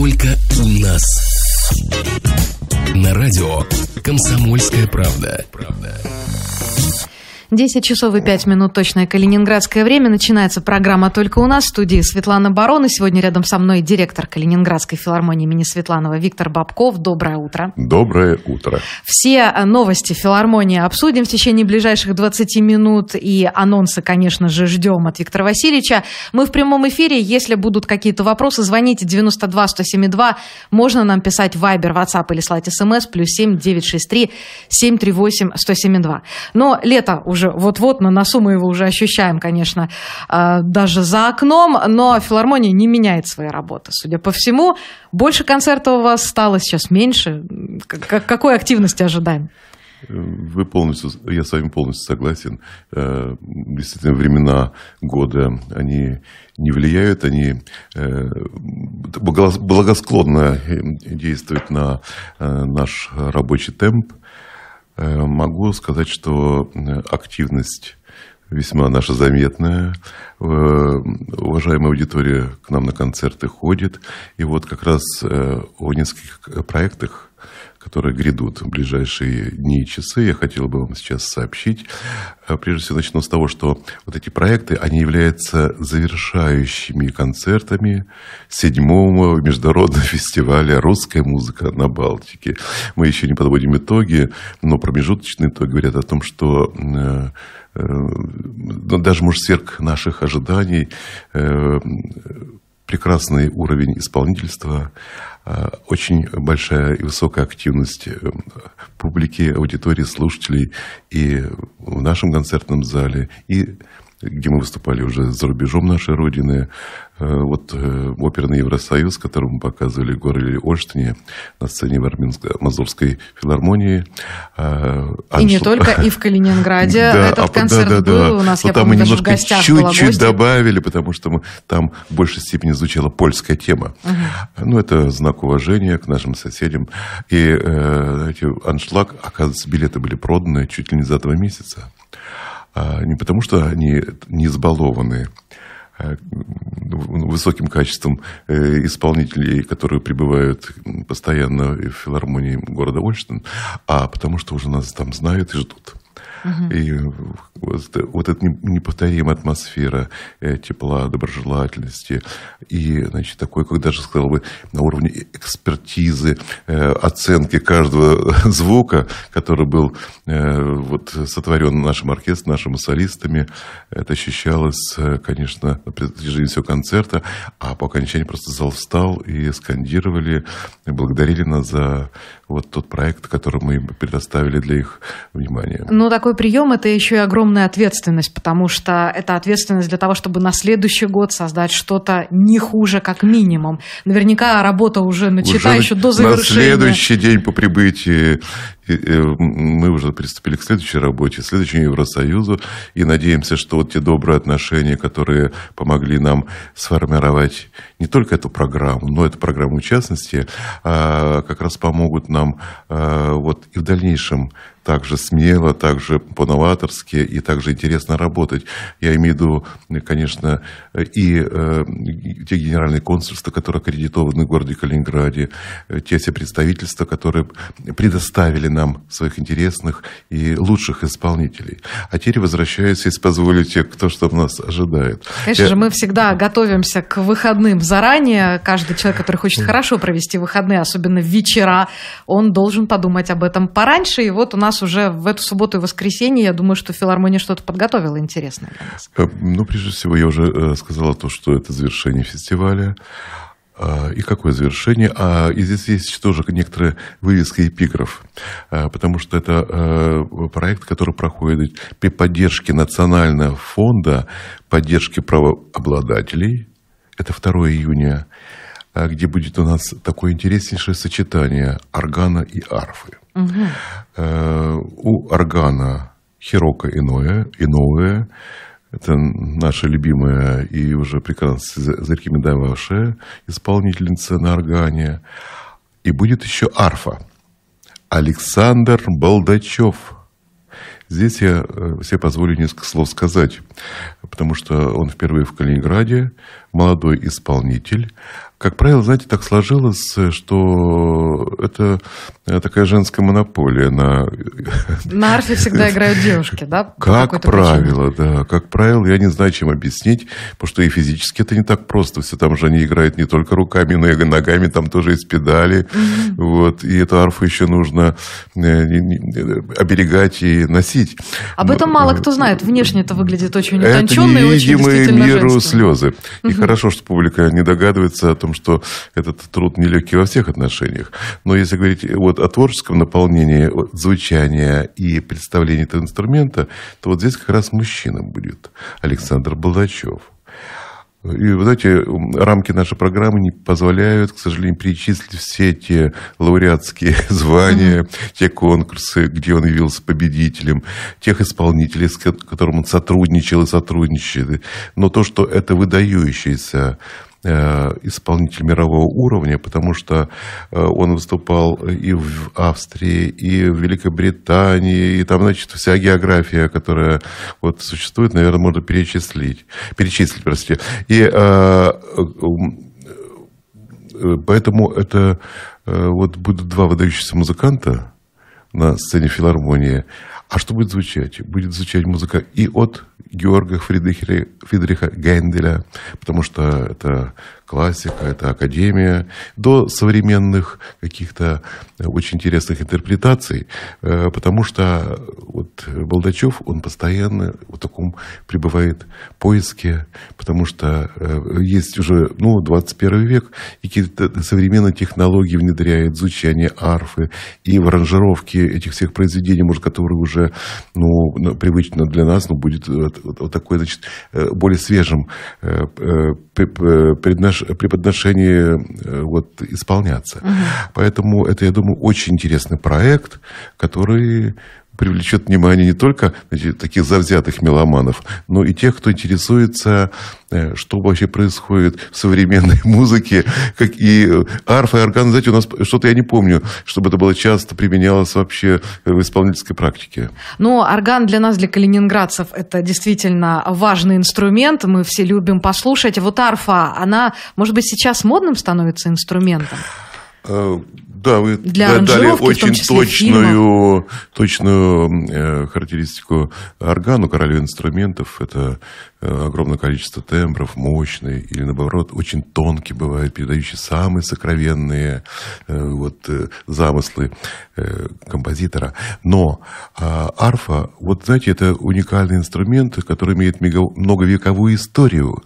только у нас. На радио «Комсомольская правда». 10 часов и 5 минут точное калининградское время. Начинается программа «Только у нас» в студии Светлана Барон. И сегодня рядом со мной директор Калининградской филармонии имени Светланова Виктор Бабков. Доброе утро. Доброе утро. Все новости филармонии обсудим в течение ближайших 20 минут. И анонсы, конечно же, ждем от Виктора Васильевича. Мы в прямом эфире. Если будут какие-то вопросы, звоните 92 172. Можно нам писать Viber, WhatsApp или слать смс плюс 7 963 738 172. Но лето уже уже вот-вот на носу мы его уже ощущаем, конечно, а, даже за окном, но филармония не меняет свои работы. Судя по всему, больше концертов у вас стало сейчас меньше. Какой активности ожидаем? Вы полностью, я с вами полностью согласен. Э, действительно, времена года, они не влияют, они э, благосклонно действуют на э, наш рабочий темп. Э, могу сказать, что э, активность весьма наша заметная. Э, уважаемая аудитория к нам на концерты ходит. И вот как раз о нескольких проектах которые грядут в ближайшие дни и часы, я хотел бы вам сейчас сообщить. Прежде всего, начну с того, что вот эти проекты, они являются завершающими концертами седьмого международного фестиваля «Русская музыка на Балтике». Мы еще не подводим итоги, но промежуточные итоги говорят о том, что э, э, ну, даже, может, сверх наших ожиданий э, прекрасный уровень исполнительства, а, очень большая и высокая активность э, публики, аудитории, слушателей и в нашем концертном зале, и где мы выступали уже за рубежом нашей Родины. Э, вот э, оперный Евросоюз, который мы показывали в городе Ольштине на сцене в Армянско-Мазурской филармонии. Э, и не только, и в Калининграде этот а, концерт был. У нас, я там мы немножко чуть-чуть добавили, потому что мы, там в большей степени звучала польская тема. Ну, это знак уважения к нашим соседям. И, знаете, аншлаг, оказывается, билеты были проданы чуть ли не за два месяца. А, не потому, что они не избалованы а, высоким качеством э, исполнителей, которые прибывают постоянно в филармонии города Ольштин, а потому что уже нас там знают и ждут. Угу. И вот, вот эта неповторимая атмосфера э, тепла, доброжелательности и, значит, такой, как даже сказал бы, на уровне экспертизы, э, оценки каждого звука, который был э, вот сотворен нашим оркестром, нашими солистами, это ощущалось, конечно, на протяжении всего концерта, а по окончании просто зал встал и скандировали, благодарили нас за вот тот проект, который мы предоставили для их внимания. Ну, такой такой прием – это еще и огромная ответственность, потому что это ответственность для того, чтобы на следующий год создать что-то не хуже, как минимум. Наверняка работа уже начата уже еще до завершения. На следующий день по прибытии мы уже приступили к следующей работе, следующему Евросоюзу, и надеемся, что вот те добрые отношения, которые помогли нам сформировать не только эту программу, но эту программу в частности, а, как раз помогут нам а, вот и в дальнейшем также смело, также по-новаторски и также интересно работать. Я имею в виду, конечно, и э, те генеральные консульства, которые аккредитованы в городе Калининграде, те все представительства, которые предоставили нам своих интересных и лучших исполнителей. А теперь возвращаюсь, если позволите, кто что нас ожидает. Конечно Я... же, мы всегда готовимся к выходным заранее. Каждый человек, который хочет хорошо провести выходные, особенно вечера, он должен подумать об этом пораньше. И вот у нас уже в эту субботу и воскресенье, я думаю, что филармония что-то подготовила интересное для нас. Э, ну, прежде всего, я уже э, сказала то, что это завершение фестиваля. А, и какое завершение? А, и здесь есть тоже некоторые вывески эпиграф, а, потому что это а, проект, который проходит при поддержке Национального фонда поддержки правообладателей. Это 2 июня, где будет у нас такое интереснейшее сочетание органа и арфы. Угу. У органа хирока иное, иное, это наша любимая и уже прекрасно зарекомендовавшая исполнительница на органе. И будет еще арфа. Александр Балдачев. Здесь я э, себе позволю несколько слов сказать, потому что он впервые в Калининграде, молодой исполнитель, как правило, знаете, так сложилось, что это такая женская монополия на... На арфе всегда играют девушки, да? Как правило, причине. да. Как правило, я не знаю, чем объяснить, потому что и физически это не так просто. Все там же они играют не только руками, но и ногами, там тоже есть педали. Mm-hmm. Вот. И эту арфу еще нужно э, оберегать и носить. Об этом мало кто знает. Внешне это выглядит очень утонченно это и очень миру женственно. слезы. И хорошо, что публика не догадывается о том, что этот труд нелегкий во всех отношениях. Но если говорить вот о творческом наполнении звучания и представлении этого инструмента, то вот здесь как раз мужчина будет. Александр Балдачев. И, вы знаете, рамки нашей программы не позволяют, к сожалению, перечислить все те лауреатские звания, mm-hmm. те конкурсы, где он явился победителем, тех исполнителей, с которыми он сотрудничал и сотрудничает. Но то, что это выдающийся Э, исполнитель мирового уровня, потому что э, он выступал и в Австрии, и в Великобритании, и там, значит, вся география, которая вот существует, наверное, можно перечислить. Перечислить, простите. И э, поэтому это вот будут два выдающихся музыканта на сцене филармонии. А что будет звучать? Будет звучать музыка и от Георга Фридриха, Фридриха Генделя, потому что это классика, это академия, до современных каких-то очень интересных интерпретаций, э, потому что вот Балдачев, он постоянно в таком пребывает поиске, потому что э, есть уже, ну, 21 век, и какие-то современные технологии внедряет, звучание арфы и в аранжировке этих всех произведений, может, которые уже, ну, привычно для нас, но будет вот, вот такой, значит, э, более свежим преподношении э, вот, исполняться. Угу. Поэтому это, я думаю, очень интересный проект, который привлечет внимание не только значит, таких завзятых меломанов, но и тех, кто интересуется, э, что вообще происходит в современной музыке, как и арфа и орган. Знаете, у нас что-то я не помню, чтобы это было часто применялось вообще в исполнительской практике. Ну, орган для нас, для калининградцев, это действительно важный инструмент, мы все любим послушать. Вот арфа, она, может быть, сейчас модным становится инструментом? Да, вы Для дали очень точную, точную э, характеристику органу королевы инструментов. Это э, огромное количество тембров, мощный или, наоборот, очень тонкий бывает, передающий самые сокровенные э, вот, замыслы композитора. Но э, арфа, вот знаете, это уникальный инструмент, который имеет многовековую историю.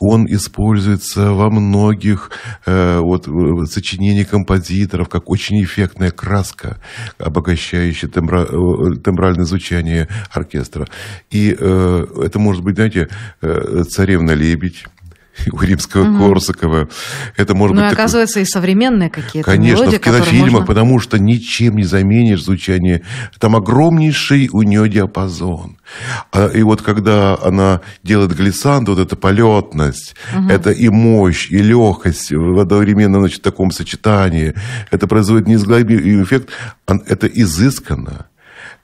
Он используется во многих вот, сочинениях композиторов, как очень эффектная краска, обогащающая тембра, э, тембральное звучание оркестра. И э, это может быть, знаете, э, царевна-лебедь, у римского угу. Корсакова. Это может ну, быть... и оказывается, так... и современные какие-то Конечно, мелодии, в кинофильмах, можно... потому что ничем не заменишь звучание. Там огромнейший у нее диапазон. А, и вот когда она делает глиссанду, вот эта полетность, угу. это и мощь, и легкость в одновременно значит, в таком сочетании, это производит неизгладимый эффект. Это изысканно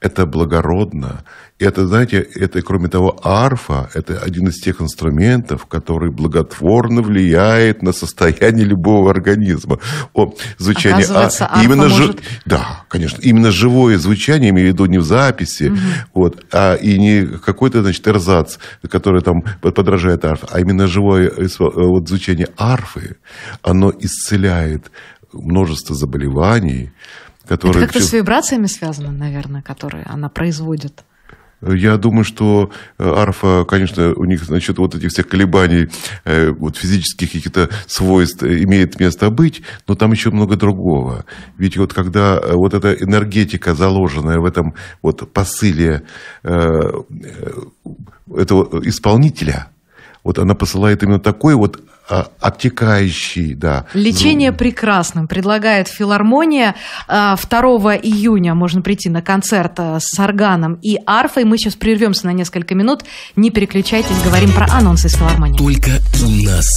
это благородно. И это, знаете, это, кроме того, арфа – это один из тех инструментов, который благотворно влияет на состояние любого организма. О, звучание, а, арфа именно может... Жи... Да, конечно. Именно живое звучание, имею в виду не в записи, угу. вот, а и не какой-то, значит, эрзац, который там подражает арфе, а именно живое э, вот, звучание арфы, оно исцеляет множество заболеваний, которые... Это как-то с вибрациями связано, наверное, которые она производит. Я думаю, что э, арфа, конечно, у них, значит, вот этих всех колебаний, э, вот физических каких-то свойств имеет место быть, но там еще много другого. Ведь вот когда э, вот эта энергетика, заложенная в этом вот посыле этого исполнителя, вот она посылает именно такой вот обтекающий, да. Лечение звук. прекрасным предлагает филармония. 2 а, июня можно прийти на концерт а, с органом и арфой. Мы сейчас прервемся на несколько минут. Не переключайтесь, говорим про анонсы из филармонии. Только у нас.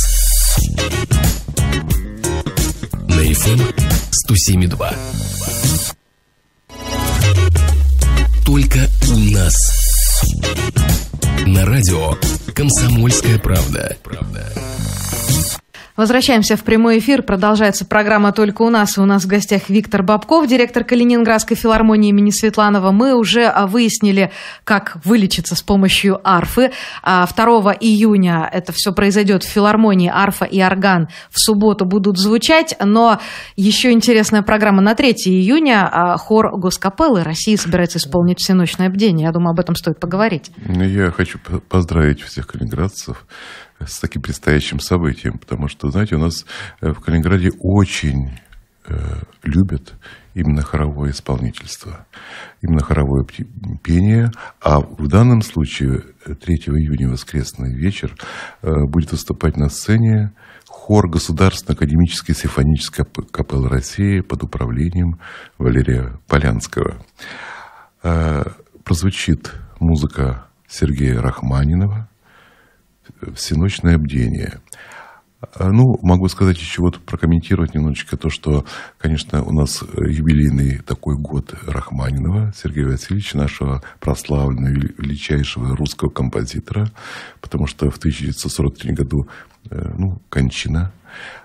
На FM 107.2. Только у нас. На радио «Комсомольская правда». правда. Возвращаемся в прямой эфир. Продолжается программа «Только у нас». И у нас в гостях Виктор Бабков, директор Калининградской филармонии имени Светланова. Мы уже а, выяснили, как вылечиться с помощью арфы. 2 а, июня это все произойдет в филармонии. Арфа и орган в субботу будут звучать. Но еще интересная программа на 3 июня. А, хор Госкапеллы России собирается исполнить всеночное бдение. Я думаю, об этом стоит поговорить. Я хочу поздравить всех калининградцев с таким предстоящим событием, потому что, знаете, у нас э, в Калининграде очень э, любят именно хоровое исполнительство, именно хоровое пение, а в данном случае 3 июня, воскресный вечер, э, будет выступать на сцене хор Государственной академической симфонической капеллы России под управлением Валерия Полянского. Прозвучит музыка Сергея Рахманинова, всеночное бдение. А, ну, могу сказать еще вот прокомментировать немножечко то, что, конечно, у нас юбилейный такой год Рахманинова Сергея Васильевича, нашего прославленного, величайшего русского композитора, потому что в 1943 году, э, ну, кончина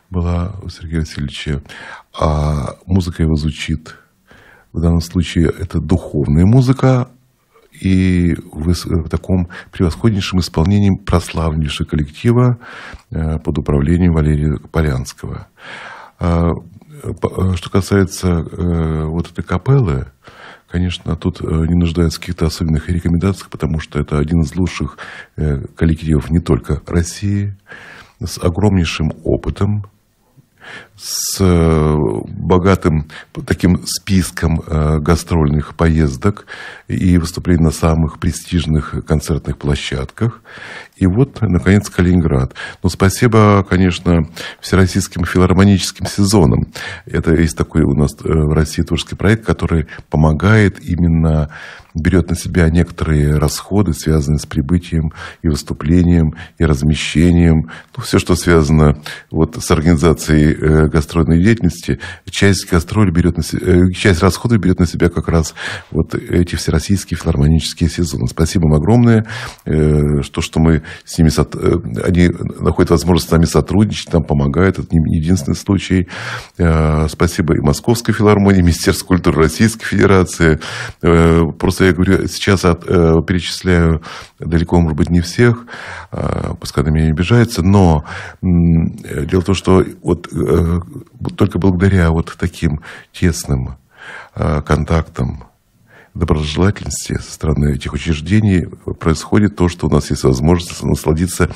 была у Сергея Васильевича, а музыка его звучит в данном случае это духовная музыка, и в, в таком превосходнейшем исполнении прославленнейшего коллектива э, под управлением Валерия Полянского. А, что касается э, вот этой капеллы, конечно, тут э, не нуждается в каких-то особенных рекомендациях, потому что это один из лучших коллективов не только России, с огромнейшим опытом, с э, богатым таким списком э, гастрольных поездок и выступлений на самых престижных концертных площадках. И вот, наконец, Калининград. Ну, спасибо, конечно, всероссийским филармоническим сезонам. Это есть такой у нас э, в России творческий проект, который помогает именно берет на себя некоторые расходы, связанные с прибытием и выступлением, и размещением. Ну, все, что связано вот с организацией э, гастрольной деятельности, часть гастроли берет на себя, э, часть расходов берет на себя как раз вот эти всероссийские филармонические сезоны. Спасибо им огромное, э, что, что мы с ними, э, они находят возможность с нами сотрудничать, нам помогают. Это не единственный случай. Э, спасибо и Московской филармонии, Министерству культуры Российской Федерации. Э, просто я говорю, сейчас от, перечисляю далеко, может быть, не всех, пускай на меня не обижается, но дело в том, что вот только благодаря вот таким тесным контактам доброжелательности со стороны этих учреждений происходит то, что у нас есть возможность насладиться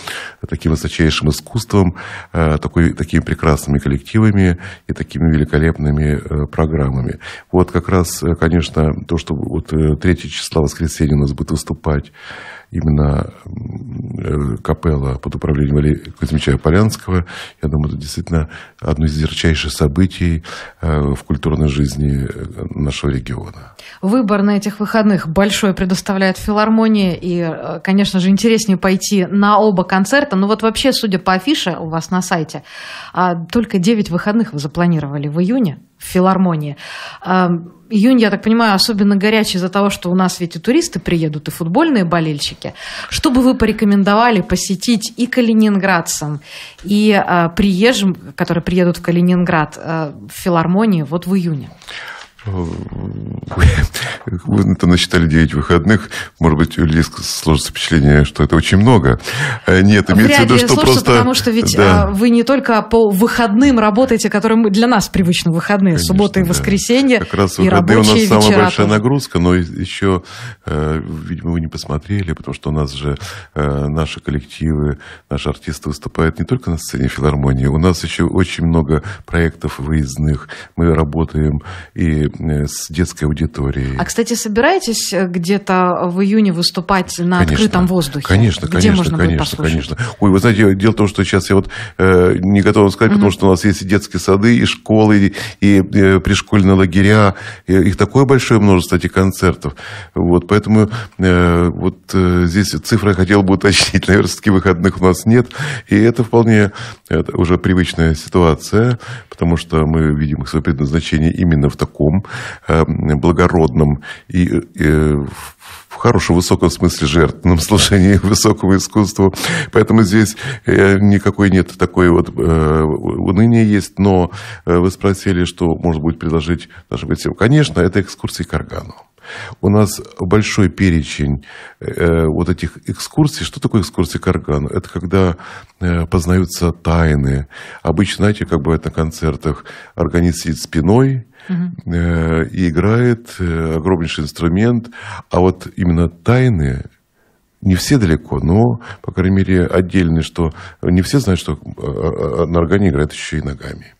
таким высочайшим искусством, э, такой, такими прекрасными коллективами и такими великолепными э, программами. Вот как раз, э, конечно, то, что вот 3 числа воскресенья у нас будет выступать именно э, капелла под управлением Валерия Кузьмича Полянского, я думаю, это действительно одно из ярчайших событий э, в культурной жизни э, нашего региона. Выбор на этих выходных большой предоставляет филармония, и, конечно же, интереснее пойти на оба концерта. Но вот вообще, судя по афише у вас на сайте, а, только 9 выходных вы запланировали в июне в филармонии. Июнь, я так понимаю, особенно горячий из-за того, что у нас ведь и туристы приедут, и футбольные болельщики. Что бы вы порекомендовали посетить и калининградцам, и а, приезжим, которые приедут в Калининград, а, в филармонии вот в июне? Вы там насчитали 9 выходных. Может быть, у людей сложится впечатление, что это очень много. Э, нет, имеется в виду, что просто... потому что ведь да. А, вы не только по выходным работаете, которые для нас привычны выходные, Конечно, суббота и воскресенье, да. Как раз выходные у нас самая большая нагрузка, но еще, э, видимо, вы не посмотрели, потому что у нас же э, наши коллективы, наши артисты выступают не только на сцене филармонии, у нас еще очень много проектов выездных. Мы работаем и с детской аудиторией. А, кстати, собираетесь э, где-то в июне выступать на конечно, открытом воздухе? Конечно, Где конечно, можно конечно, будет конечно. Ой, вы знаете, дело в том, что сейчас я вот э, не готов сказать, mm потому что у нас есть и детские сады, и школы, и, и э, пришкольные лагеря, и, их такое большое множество этих концертов. Вот, поэтому э, вот э, здесь цифры я хотел бы уточнить. Наверное, все-таки выходных у нас нет, и это вполне это уже привычная ситуация, потому что мы видим свое предназначение именно в таком таким благородном и, и в хорошем, высоком смысле жертвенном служении высокому искусству. Поэтому здесь никакой нет такой вот уныния есть. Но вы спросили, что может быть предложить нашим гостям. Конечно, это экскурсии к органу. У нас большой перечень э, вот этих экскурсий. Что такое экскурсия к органу? Это когда э, познаются тайны. Обычно, знаете, как бывает на концертах, органист сидит спиной, угу. э, и играет э, огромнейший инструмент, а вот именно тайны не все далеко, но, по крайней мере, отдельные, что не все знают, что э, на органе играет еще и ногами.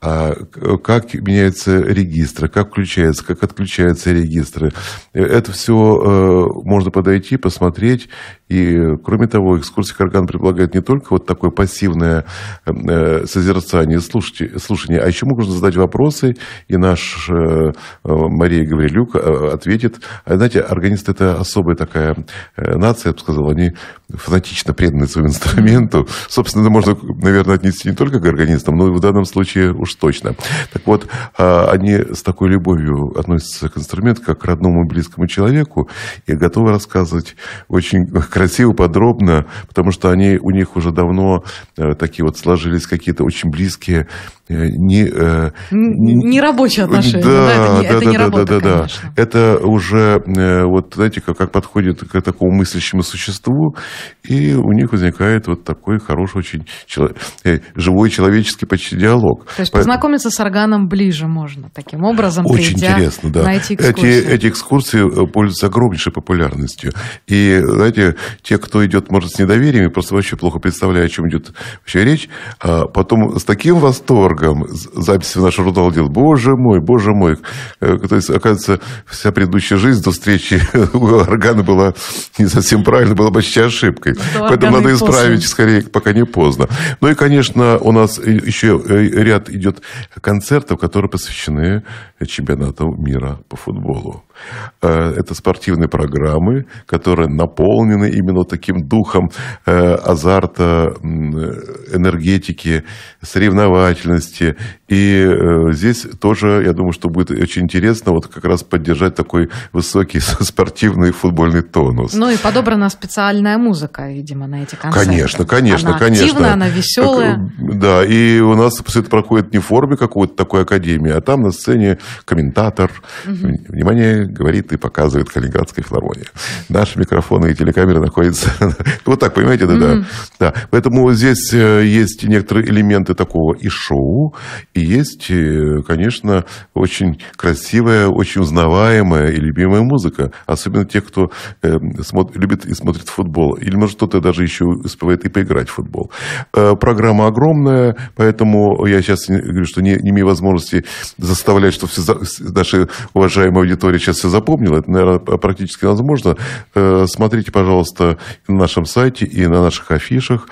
А, как меняются регистры, как включаются, как отключаются регистры. Это все э, можно подойти, посмотреть. И, кроме того, экскурсия Карган предлагает не только вот такое пассивное э, созерцание, слушание, а еще можно задать вопросы, и наш э, Мария Гаврилюк ответит. А, знаете, органисты – это особая такая нация, я бы сказал, они фанатично преданы своему инструменту. Собственно, это можно, наверное, отнести не только к органистам, но и в данном случае уж точно. Так вот, а, они с такой любовью относятся к инструменту, как к родному близкому человеку, и готовы рассказывать очень красиво, подробно, потому что они, у них уже давно э, такие вот сложились какие-то очень близкие не, э, не рабочие отношения, да, да, это не, да, это да, не да, работа, да, да, конечно. Это уже, э, вот знаете, как, как подходит к такому мыслящему существу, и у них возникает вот такой хороший очень человек, живой человеческий почти диалог. То есть познакомиться с органом ближе можно таким образом, Очень интересно, да. на эти экскурсии. Эти, эти экскурсии пользуются огромнейшей популярностью. И, знаете, те, кто идет, может, с недоверием, просто вообще плохо представляя, о чем идет вообще речь, а потом с таким восторгом Гам записи в наш журнал делал. Боже мой, боже мой. Э, то есть, оказывается, вся предыдущая жизнь до встречи у органа была не совсем правильно, была почти ошибкой. До Поэтому надо исправить после. скорее, пока не поздно. Ну и, конечно, у нас еще э, ряд идет концертов, которые посвящены чемпионату мира по футболу. Э, это спортивные программы, которые наполнены именно таким духом азарта, энергетики, соревновательности. И э, здесь тоже, я думаю, что будет очень интересно вот как раз поддержать такой высокий спортивный футбольный тонус. Ну и подобрана специальная музыка, видимо, на эти концерты. Конечно, конечно, она конечно. Активная, она веселая. Да, и у нас все это проходит не в форме какой-то такой академии, а там на сцене комментатор, угу. внимание, говорит и показывает Калининградская филармония. Наши микрофоны и телекамеры находятся... вот так, понимаете, да, да. да. Поэтому здесь э, есть некоторые элементы такого и шоу, и есть, э, конечно, очень красивая, очень узнаваемая и любимая музыка. Особенно те, кто э, любит и смотрит футбол. Или, может, кто-то даже еще успевает и поиграть в футбол. Программа огромная, поэтому я сейчас говорю, что не, не имею возможности заставлять, что все, наши уважаемые аудитории сейчас все запомнила. Это, наверное, практически невозможно. Смотрите, пожалуйста, на нашем сайте и на наших афишах.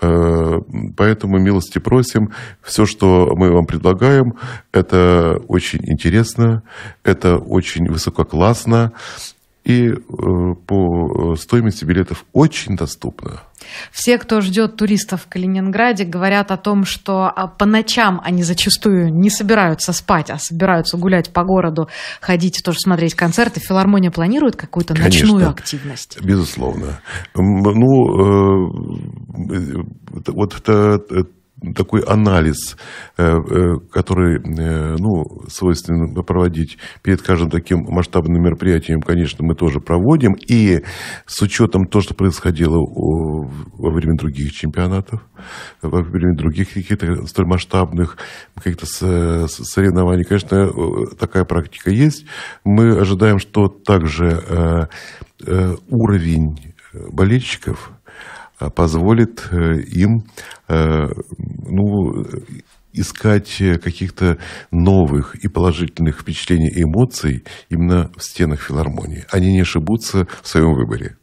Э, поэтому милости просим. Все, что мы вам предлагаем, это очень интересно, это очень высококлассно и э, по стоимости билетов очень доступно. Все, кто ждет туристов в Калининграде, говорят о том, что а, по ночам они зачастую не собираются спать, а собираются гулять по городу, ходить тоже смотреть концерты. Филармония планирует какую-то Конечно, ночную активность? Безусловно. Ну, э, вот это такой анализ, э, э, который э, ну, свойственно проводить перед каждым таким масштабным мероприятием, конечно, мы тоже проводим. И с учетом того, что происходило во время других чемпионатов, во время других каких-то столь масштабных каких-то соревнований, конечно, такая практика есть. Мы ожидаем, что также уровень болельщиков – позволит э, им э, ну, искать каких-то новых и положительных впечатлений и эмоций именно в стенах филармонии. Они не ошибутся в своем выборе.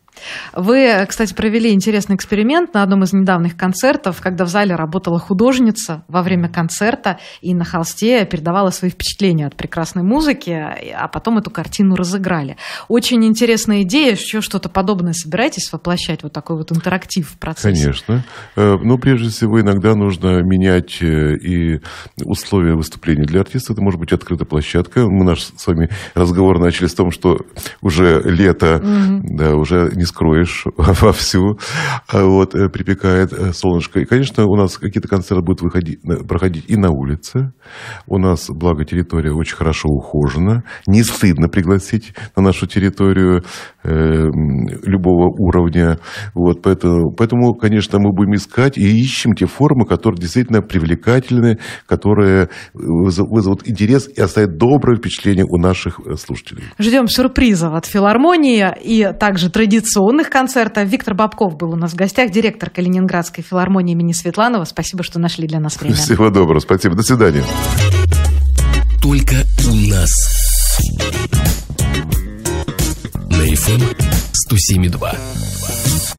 Вы, кстати, провели интересный эксперимент на одном из недавних концертов, когда в зале работала художница во время концерта и на холсте передавала свои впечатления от прекрасной музыки, а потом эту картину разыграли. Очень интересная идея, еще что-то подобное собираетесь воплощать, вот такой вот интерактив в процессе? Конечно. Э, Но ну, прежде всего иногда нужно менять э, и условия выступления для артиста. Это может быть открытая площадка. Мы наш с вами разговор начали с том, что уже лето, угу. да, уже не скроешь вовсю, а вот, э, припекает солнышко. И, конечно, у нас какие-то концерты будут выходить, проходить и на улице. У нас, благо, территория очень хорошо ухожена. Не стыдно пригласить на нашу территорию э, любого уровня. Вот, поэтому, поэтому, конечно, мы будем искать и ищем те формы, которые действительно привлекательны, которые вызовут интерес и оставят доброе впечатление у наших э, слушателей. Ждем сюрпризов от филармонии и также традиционных концертов. Виктор Бабков был у нас в гостях, директор Калининградской филармонии имени Светланова. Спасибо, что нашли для нас время. Всего доброго, спасибо. До свидания. Только у нас. На FM 107.2.